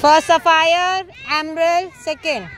First Sapphire, Emerald, second.